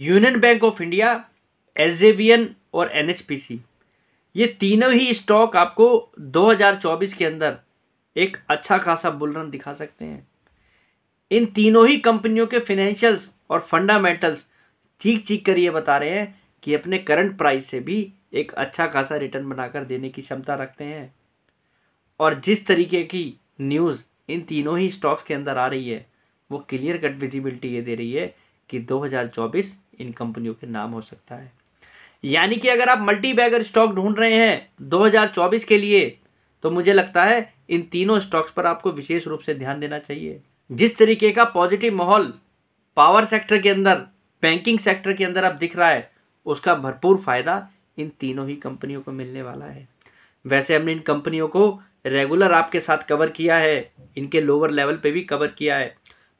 Union Bank of India S और NHPC ये तीनों ही स्टॉक आपको 2024 के अंदर एक अच्छा खासा बुलरन दिखा सकते हैं। इन तीनों ही कंपनियों के फिनेंशियल्स और फंडामेंटल्स चीख चीख कर ये बता रहे हैं कि अपने करंट प्राइस से भी एक अच्छा खासा रिटर्न बनाकर देने की क्षमता रखते हैं। और जिस तरीके की न्यूज़ इन तीनों ही स्टॉक्स के अंदर आ रही है, वो क्लियर कट विजिबिलिटी ये दे रही है कि 2024 इन कंपनियों के नाम हो सकता है। यानी कि अगर आप मल्टी बैगर स्टॉक ढूंढ रहे हैं 2024 के लिए तो मुझे लगता है इन तीनों स्टॉक्स पर आपको विशेष रूप से ध्यान देना चाहिए। जिस तरीके का पॉजिटिव माहौल पावर सेक्टर के अंदर बैंकिंग सेक्टर के अंदर अब दिख रहा है, उसका भरपूर फ़ायदा इन तीनों ही कंपनियों को मिलने वाला है। वैसे हमने इन कंपनियों को रेगुलर आपके साथ कवर किया है, इनके लोअर लेवल पे भी कवर किया है,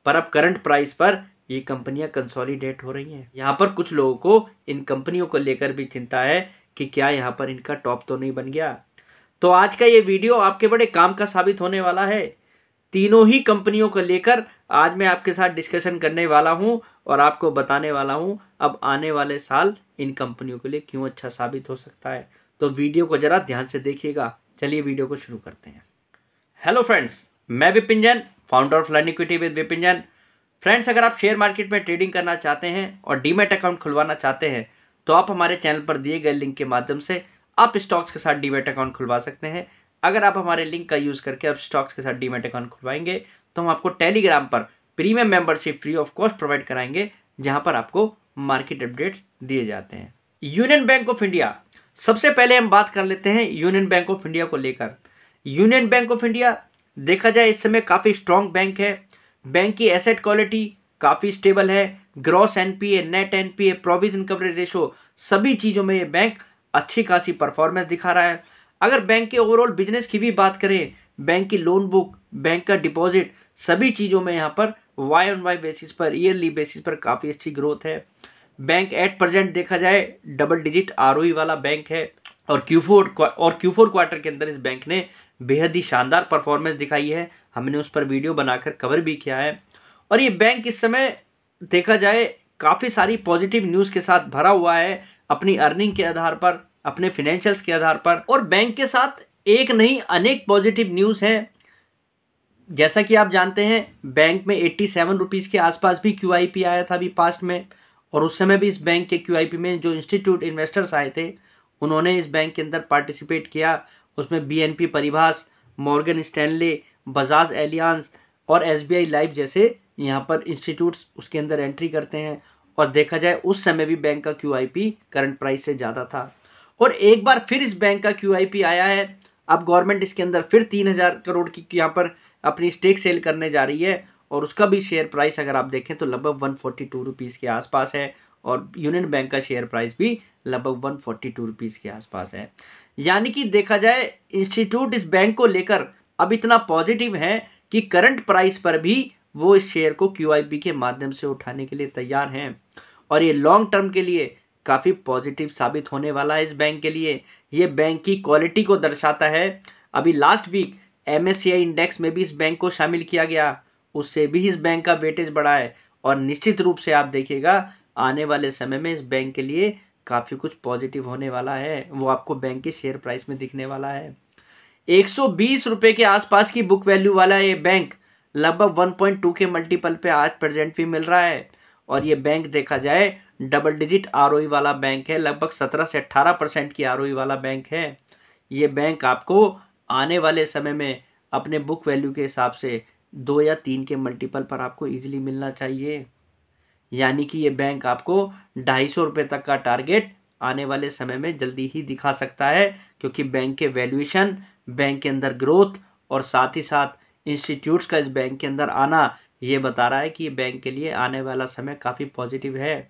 पर अब करंट प्राइस पर ये कंपनियाँ कंसोलिडेट हो रही हैं। यहाँ पर कुछ लोगों को इन कंपनियों को लेकर भी चिंता है कि क्या यहाँ पर इनका टॉप तो नहीं बन गया। तो आज का ये वीडियो आपके बड़े काम का साबित होने वाला है। तीनों ही कंपनियों को लेकर आज मैं आपके साथ डिस्कशन करने वाला हूँ और आपको बताने वाला हूँ, अब आने वाले साल इन कंपनियों के लिए क्यों अच्छा साबित हो सकता है। तो वीडियो को ज़रा ध्यान से देखिएगा। चलिए वीडियो को शुरू करते हैं। हेलो फ्रेंड्स मैं Vipin Jain founder of learn equity with Vipin Jain. Friends अगर आप शेयर मार्केट में ट्रेडिंग करना चाहते हैं और डीमेट अकाउंट खुलवाना चाहते हैं तो आप हमारे चैनल पर दिए गए लिंक के माध्यम से आप स्टॉक्स के साथ डीमेट अकाउंट खुलवा सकते हैं। अगर आप हमारे लिंक का यूज़ करके आप स्टॉक्स के साथ डीमेट अकाउंट खुलवाएँगे तो हम आपको टेलीग्राम पर premium membership free of cost provide कराएँगे, जहाँ पर आपको मार्केट अपडेट्स दिए जाते हैं। यूनियन बैंक ऑफ़ इंडिया सबसे पहले हम बात कर लेते हैं यूनियन बैंक ऑफ़ इंडिया को लेकर। यूनियन बैंक ऑफ़ इंडिया देखा जाए, इस समय काफ़ी स्ट्रॉन्ग बैंक है। बैंक की एसेट क्वालिटी काफ़ी स्टेबल है। Gross NPA net NPA provision coverage ratio सभी चीज़ों में ये बैंक अच्छी खासी परफॉर्मेंस दिखा रहा है। अगर बैंक के ओवरऑल बिज़नेस की भी बात करें बैंक की लोन बुक बैंक का डिपॉजिट सभी चीज़ों में यहाँ पर वाई ऑन वाई बेसिस पर ईयरली बेसिस पर काफ़ी अच्छी ग्रोथ है। बैंक एट प्रजेंट देखा जाए डबल डिजिट आर वाला बैंक है। और क्यू और क्यू क्वार्टर के अंदर इस बैंक ने बेहद ही शानदार परफॉर्मेंस दिखाई है। हमने उस पर वीडियो बनाकर कवर भी किया है। और ये बैंक इस समय देखा जाए, काफ़ी सारी पॉजिटिव न्यूज़ के साथ भरा हुआ है अपनी अर्निंग के आधार पर, अपने फिनेंशियल्स के आधार पर। और बैंक के साथ एक नहीं, अनेक पॉजिटिव न्यूज़ हैं। जैसा कि आप जानते हैं बैंक में एट्टी सेवन रुपीज़ के आसपास भी क्यूआईपी आया था अभी पास्ट में। और उस समय भी इस बैंक के क्यूआईपी में जो इंस्टीट्यूट इन्वेस्टर्स आए थे, उन्होंने इस बैंक के अंदर पार्टिसिपेट किया। उसमें BNP Paribas Morgan Stanley, Bajaj Allianz और एस लाइफ जैसे यहाँ पर इंस्टीट्यूट्स उसके अंदर एंट्री करते हैं। और देखा जाए, उस समय भी बैंक का क्यूआईपी करंट प्राइस से ज़्यादा था। और एक बार फिर इस बैंक का क्यूआईपी आया है। अब गवर्नमेंट इसके अंदर फिर तीन हज़ार करोड़ की यहाँ पर अपनी स्टेक सेल करने जा रही है। और उसका भी शेयर प्राइस अगर आप देखें तो लगभग वन फोर्टी टू रुपीज़ के आसपास है। और यूनियन बैंक का शेयर प्राइस भी लगभग वन फोर्टी टू रुपीज़ के आसपास है। यानी कि देखा जाए इंस्टीट्यूट इस बैंक को लेकर अब इतना पॉजिटिव है कि करंट प्राइस पर भी वो इस शेयर को क्यूआईपी के माध्यम से उठाने के लिए तैयार हैं। और ये लॉन्ग टर्म के लिए काफ़ी पॉजिटिव साबित होने वाला है इस बैंक के लिए। ये बैंक की क्वालिटी को दर्शाता है। अभी लास्ट वीक एम इंडेक्स में भी इस बैंक को शामिल किया गया। उससे भी इस बैंक का वेटेज बढ़ा है। और निश्चित रूप से आप देखिएगा, आने वाले समय में इस बैंक के लिए काफ़ी कुछ पॉजिटिव होने वाला है, वो आपको बैंक के शेयर प्राइस में दिखने वाला है। एक सौ के आसपास की बुक वैल्यू वाला ये बैंक लगभग 1.2 के मल्टीपल पे आज प्रेजेंट भी मिल रहा है। और ये बैंक देखा जाए डबल डिजिट आर वाला बैंक है, लगभग 17 से 18 परसेंट की आर वाला बैंक है। ये बैंक आपको आने वाले समय में अपने बुक वैल्यू के हिसाब से दो या तीन के मल्टीपल पर आपको ईजिली मिलना चाहिए। यानी कि ये बैंक आपको ढाई सौ रुपये तक का टारगेट आने वाले समय में जल्दी ही दिखा सकता है, क्योंकि बैंक के वैल्यूएशन बैंक के अंदर ग्रोथ और साथ ही साथ इंस्टीट्यूट्स का इस बैंक के अंदर आना, ये बता रहा है कि ये बैंक के लिए आने वाला समय काफ़ी पॉजिटिव है।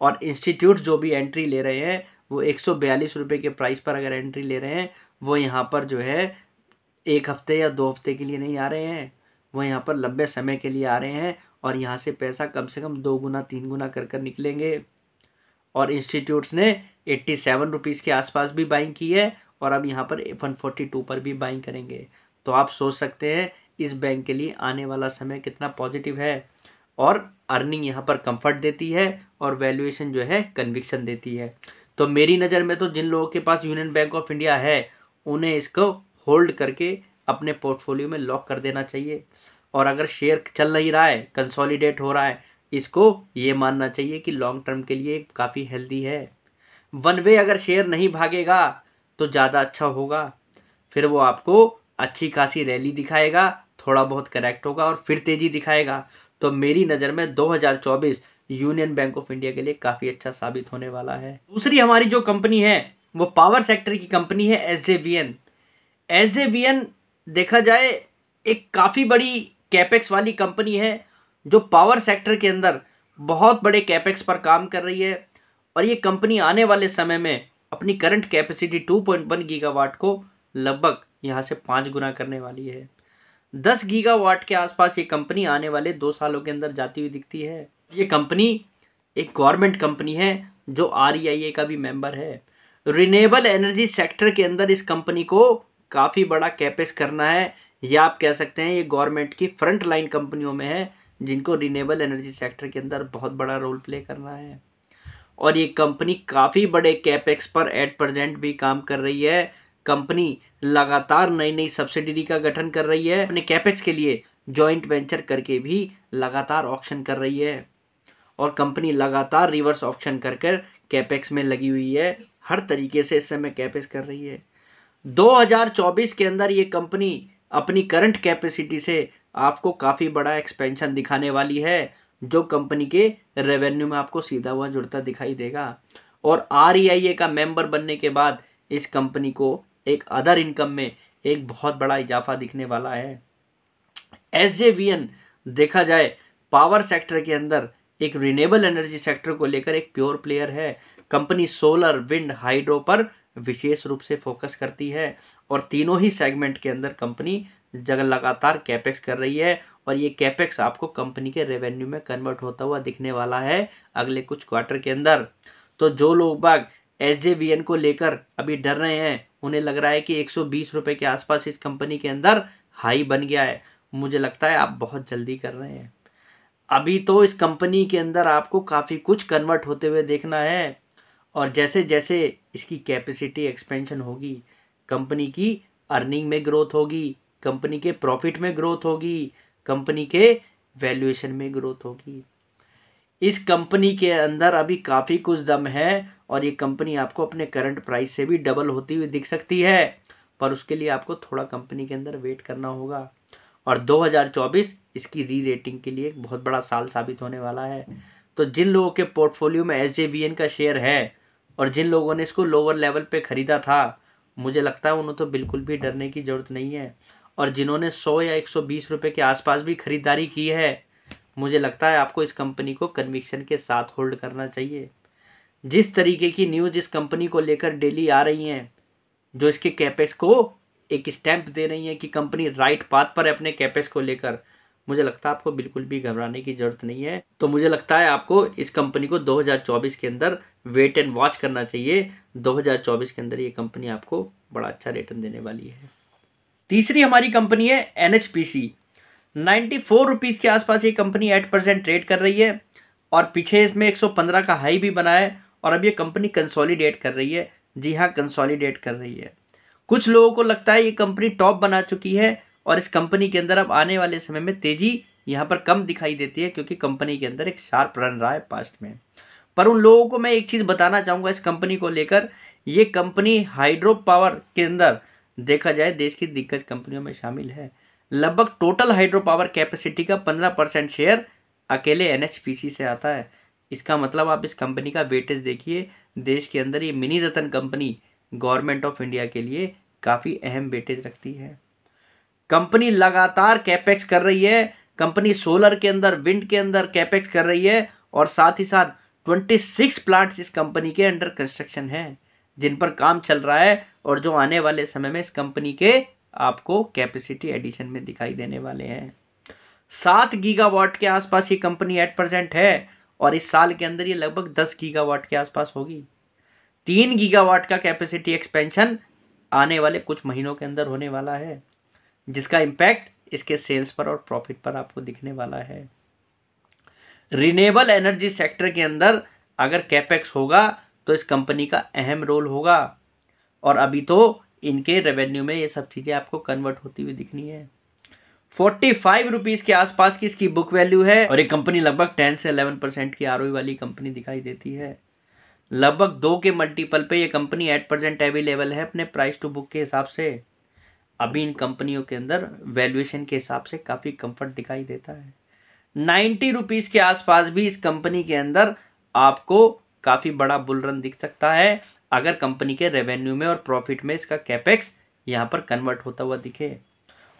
और इंस्टीट्यूट्स जो भी एंट्री ले रहे हैं, वो एक सौ बयालीस रुपये के प्राइस पर अगर एंट्री ले रहे हैं, वो यहाँ पर जो है एक हफ़्ते या दो हफ़्ते के लिए नहीं आ रहे हैं, वो यहाँ पर लंबे समय के लिए आ रहे हैं और यहाँ से पैसा कम से कम दो गुना, तीन गुना कर कर निकलेंगे। और इंस्टीट्यूट्स ने एट्टी सेवन रुपीज़ के आसपास भी बाइंग की है और अब यहाँ पर वन फोर्टी टू पर भी बाइंग करेंगे। तो आप सोच सकते हैं, इस बैंक के लिए आने वाला समय कितना पॉजिटिव है और अर्निंग यहाँ पर कंफर्ट देती है और वैल्यूएशन जो है कन्विक्शन देती है। तो मेरी नज़र में तो जिन लोगों के पास यूनियन बैंक ऑफ़ इंडिया है, उन्हें इसको होल्ड करके अपने पोर्टफोलियो में लॉक कर देना चाहिए। और अगर शेयर चल नहीं रहा है कंसोलिडेट हो रहा है, इसको ये मानना चाहिए कि लॉन्ग टर्म के लिए काफ़ी हेल्दी है। वन वे अगर शेयर नहीं भागेगा तो ज़्यादा अच्छा होगा। फिर वो आपको अच्छी खासी रैली दिखाएगा, थोड़ा बहुत करेक्ट होगा और फिर तेज़ी दिखाएगा। तो मेरी नज़र में 2024 यूनियन बैंक ऑफ़ इंडिया के लिए काफ़ी अच्छा साबित होने वाला है। दूसरी हमारी जो कंपनी है, वो पावर सेक्टर की कंपनी है S J N S J N देखा जाए, एक काफ़ी बड़ी कैपेक्स वाली कंपनी है, जो पावर सेक्टर के अंदर बहुत बड़े कैपेक्स पर काम कर रही है, और ये कंपनी आने वाले समय में अपनी करंट कैपेसिटी 2.1 गीगावाट को लगभग यहाँ से पाँच गुना करने वाली है। दस गीगावाट के आसपास ये कंपनी आने वाले दो सालों के अंदर जाती हुई दिखती है। ये कंपनी एक गवर्नमेंट कंपनी है, जो आर का भी मेंबर है। रिनेबल एनर्जी सेक्टर के अंदर इस कंपनी को काफ़ी बड़ा कैपेस करना है या आप कह सकते हैं ये गवर्नमेंट की फ्रंट लाइन कंपनियों में है, जिनको रिनेबल एनर्जी सेक्टर के अंदर बहुत बड़ा रोल प्ले करना है। और ये कंपनी काफ़ी बड़े कैपेक्स पर एट प्रजेंट भी काम कर रही है। कंपनी लगातार नई नई सब्सिडरी का गठन कर रही है। अपने कैपेक्स के लिए जॉइंट वेंचर करके भी लगातार ऑक्शन कर रही है। और कंपनी लगातार रिवर्स ऑप्शन कर कर कैपेक्स में लगी हुई है। हर तरीके से इस समय कैपेक्स कर रही है। 2024 के अंदर ये कंपनी अपनी करंट कैपेसिटी से आपको काफ़ी बड़ा एक्सपेंशन दिखाने वाली है, जो कंपनी के रेवेन्यू में आपको सीधा हुआ जुड़ता दिखाई देगा। और आर e का मेंबर बनने के बाद इस कंपनी को एक अदर इनकम में एक बहुत बड़ा इजाफा दिखने वाला है। एस देखा जाए पावर सेक्टर के अंदर एक रिनेबल एनर्जी सेक्टर को लेकर एक प्योर प्लेयर है। कंपनी सोलर विंड हाइड्रो पर विशेष रूप से फोकस करती है और तीनों ही सेगमेंट के अंदर कंपनी जगह लगातार कैपेक्स कर रही है और ये कैपेक्स आपको कंपनी के रेवेन्यू में कन्वर्ट होता हुआ दिखने वाला है अगले कुछ क्वार्टर के अंदर। तो जो लोग बाग एस को लेकर अभी डर रहे हैं, उन्हें लग रहा है कि एक सौ के आसपास इस कंपनी के अंदर हाई बन गया है। मुझे लगता है आप बहुत जल्दी कर रहे हैं। अभी तो इस कंपनी के अंदर आपको काफ़ी कुछ कन्वर्ट होते हुए देखना है। और जैसे जैसे इसकी कैपेसिटी एक्सपेंशन होगी कंपनी की अर्निंग में ग्रोथ होगी कंपनी के प्रॉफिट में ग्रोथ होगी कंपनी के वैल्यूएशन में ग्रोथ होगी। इस कंपनी के अंदर अभी काफ़ी कुछ दम है और ये कंपनी आपको अपने करंट प्राइस से भी डबल होती हुई दिख सकती है, पर उसके लिए आपको थोड़ा कंपनी के अंदर वेट करना होगा। और 2024 इसकी री रेटिंग के लिए एक बहुत बड़ा साल साबित होने वाला है। तो जिन लोगों के पोर्टफोलियो में एस का शेयर है और जिन लोगों ने इसको लोअर लेवल पे ख़रीदा था, मुझे लगता है उन्हें तो बिल्कुल भी डरने की ज़रूरत नहीं है। और जिन्होंने 100 या 120 रुपए के आसपास भी ख़रीदारी की है, मुझे लगता है आपको इस कंपनी को कन्विक्शन के साथ होल्ड करना चाहिए। जिस तरीके की न्यूज़ इस कंपनी को लेकर डेली आ रही हैं, जो इसके कैपेक्स को एक स्टैंप दे रही हैं कि कंपनी राइट पाथ पर है अपने कैपेक्स को लेकर मुझे लगता है आपको बिल्कुल भी घबराने की ज़रूरत नहीं है। तो मुझे लगता है आपको इस कंपनी को 2024 के अंदर वेट एंड वॉच करना चाहिए। 2024 के अंदर ये कंपनी आपको बड़ा अच्छा रिटर्न देने वाली है। तीसरी हमारी कंपनी है N H P C ninety four rupees के आसपास ये कंपनी एट परसेंट ट्रेड कर रही है और पीछे इसमें एक सौ पंद्रह का हाई भी बना है और अब ये कंपनी कंसोलिडेट कर रही है। जी हाँ कंसोलिडेट कर रही है। कुछ लोगों को लगता है ये कंपनी टॉप बना चुकी है। और इस कंपनी के अंदर अब आने वाले समय में तेज़ी यहाँ पर कम दिखाई देती है, क्योंकि कंपनी के अंदर एक शार्प रन रहा है पास्ट में। पर उन लोगों को मैं एक चीज़ बताना चाहूँगा इस कंपनी को लेकर, ये कंपनी हाइड्रो पावर के अंदर देखा जाए, देश की दिग्गज कंपनियों में शामिल है। लगभग टोटल हाइड्रो पावर कैपेसिटी का पंद्रह परसेंट शेयर अकेले NHPC से आता है। इसका मतलब आप इस कंपनी का वेटेज देखिए, देश के अंदर ये mini Ratna company government of India के लिए काफ़ी अहम वेटेज रखती है। कंपनी लगातार कैपेक्स कर रही है, कंपनी सोलर के अंदर विंड के अंदर कैपेक्स कर रही है और साथ ही साथ ट्वेंटी सिक्स प्लांट्स इस कंपनी के अंडर कंस्ट्रक्शन है, जिन पर काम चल रहा है और जो आने वाले समय में इस कंपनी के आपको कैपेसिटी एडिशन में दिखाई देने वाले हैं। सात गीगावाट के आसपास ये कंपनी एट परसेंट है और इस साल के अंदर ये लगभग दस गीगावाट के आसपास होगी। तीन गीगावाट का कैपेसिटी एक्सपेंशन आने वाले कुछ महीनों के अंदर होने वाला है। जिसका इम्पैक्ट इसके सेल्स पर और प्रॉफिट पर आपको दिखने वाला है। रिनेबल एनर्जी सेक्टर के अंदर अगर कैपेक्स होगा तो इस कंपनी का अहम रोल होगा। और अभी तो इनके रेवेन्यू में ये सब चीज़ें आपको कन्वर्ट होती हुई दिखनी है। फोर्टी फाइव रुपीज़ के आसपास की इसकी बुक वैल्यू है और ये कंपनी लगभग टेन से अलेवन परसेंट की आर वाली कंपनी दिखाई देती है। लगभग दो के मल्टीपल पे ये कंपनी एट परसेंट अवेलेबल है अपने प्राइस टू बुक के हिसाब से। अभी इन कंपनियों के अंदर वैल्यूएशन के हिसाब से काफ़ी कंफर्ट दिखाई देता है। नाइन्टी रुपीज़ के आसपास भी इस कंपनी के अंदर आपको काफ़ी बड़ा बुल रन दिख सकता है। अगर कंपनी के रेवेन्यू में और प्रॉफिट में इसका कैपेक्स यहाँ पर कन्वर्ट होता हुआ दिखे।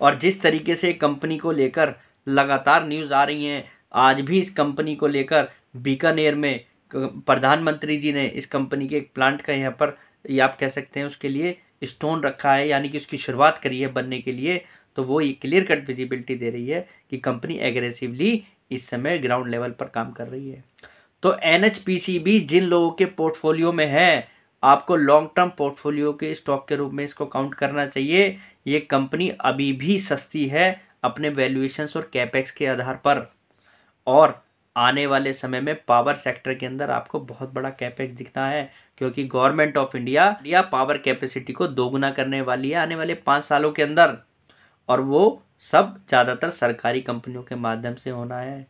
और जिस तरीके से कंपनी को लेकर लगातार न्यूज़ आ रही हैं, आज भी इस कंपनी को लेकर बीकानेर में प्रधानमंत्री जी ने इस कंपनी के एक प्लांट का यहाँ पर, ये आप कह सकते हैं उसके लिए स्टोन रखा है, यानी कि उसकी शुरुआत करी है बनने के लिए तो वो ये क्लियर कट विजिबिलिटी दे रही है कि कंपनी एग्रेसिवली इस समय ग्राउंड लेवल पर काम कर रही है। तो एनएचपीसी भी जिन लोगों के पोर्टफोलियो में है, आपको लॉन्ग टर्म पोर्टफोलियो के स्टॉक के रूप में इसको काउंट करना चाहिए। ये कंपनी अभी भी सस्ती है अपने वैल्यूएशंस और कैपेक्स के आधार पर। और आने वाले समय में पावर सेक्टर के अंदर आपको बहुत बड़ा कैपेक्स दिखना है, क्योंकि गवर्नमेंट ऑफ़ इंडिया या पावर कैपेसिटी को दोगुना करने वाली है आने वाले पाँच सालों के अंदर। और वो सब ज़्यादातर सरकारी कंपनियों के माध्यम से होना है।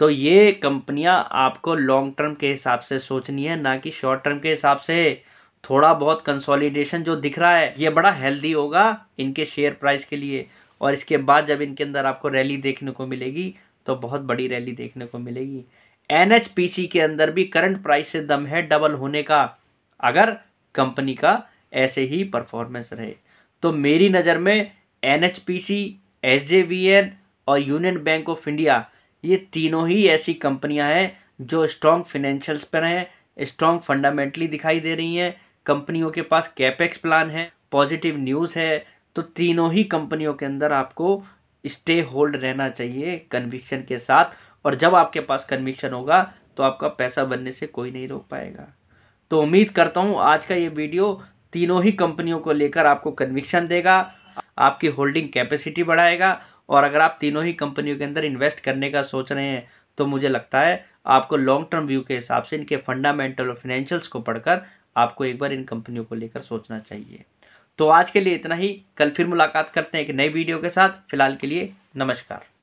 तो ये कंपनियाँ आपको लॉन्ग टर्म के हिसाब से सोचनी है, ना कि शॉर्ट टर्म के हिसाब से। थोड़ा बहुत कंसोलिडेशन जो दिख रहा है, ये बड़ा हेल्दी होगा इनके शेयर प्राइस के लिए। और इसके बाद जब इनके अंदर आपको रैली देखने को मिलेगी तो बहुत बड़ी रैली देखने को मिलेगी। एनएचपीसी के अंदर भी करंट प्राइस से दम है डबल होने का, अगर कंपनी का ऐसे ही परफॉर्मेंस रहे। तो मेरी नज़र में N H P C S J V N और यूनियन बैंक ऑफ़ इंडिया, ये तीनों ही ऐसी कंपनियाँ हैं जो स्ट्रॉन्ग फिनेंशियल्स पर हैं स्ट्रॉन्ग फंडामेंटली दिखाई दे रही हैं। कंपनियों के पास कैपेक्स प्लान है पॉजिटिव न्यूज़ है तो तीनों ही कंपनियों के अंदर आपको स्टे होल्ड रहना चाहिए कन्विक्शन के साथ और जब आपके पास कन्विक्शन होगा तो आपका पैसा बनने से कोई नहीं रोक पाएगा। तो उम्मीद करता हूँ आज का ये वीडियो तीनों ही कंपनियों को लेकर आपको कन्विक्शन देगा, आपकी होल्डिंग कैपेसिटी बढ़ाएगा और अगर आप तीनों ही कंपनियों के अंदर इन्वेस्ट करने का सोच रहे हैं तो मुझे लगता है आपको लॉन्ग टर्म व्यू के हिसाब से इनके फंडामेंटल और फाइनेंशियल्स को पढ़कर आपको एक बार इन कंपनियों को लेकर सोचना चाहिए। तो आज के लिए इतना ही। कल फिर मुलाकात करते हैं एक नई वीडियो के साथ। फ़िलहाल के लिए नमस्कार।